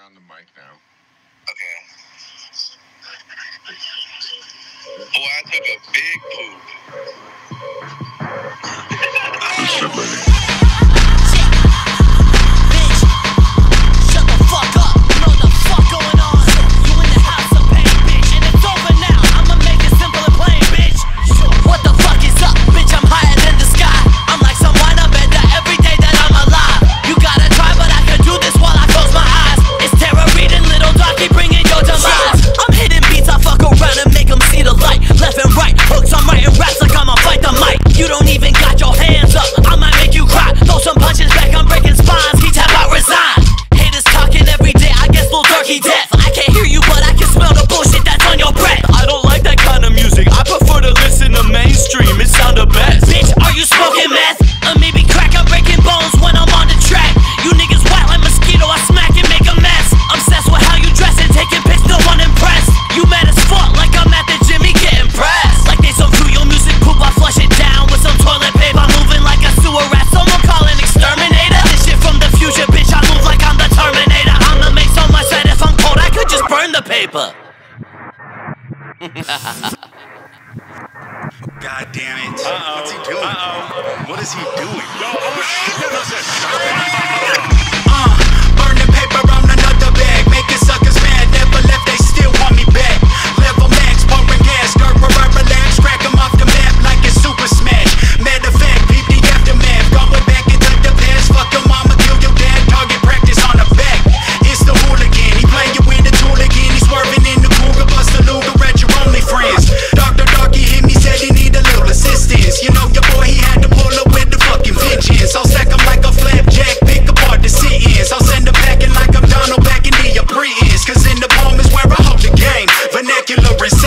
You're on the mic now. Okay. Boy, I took a big poop. monkey death. paper. God damn it. Uh-oh. What's he doing? Uh-oh. What is he doing? Yo, oh, shit. celebrate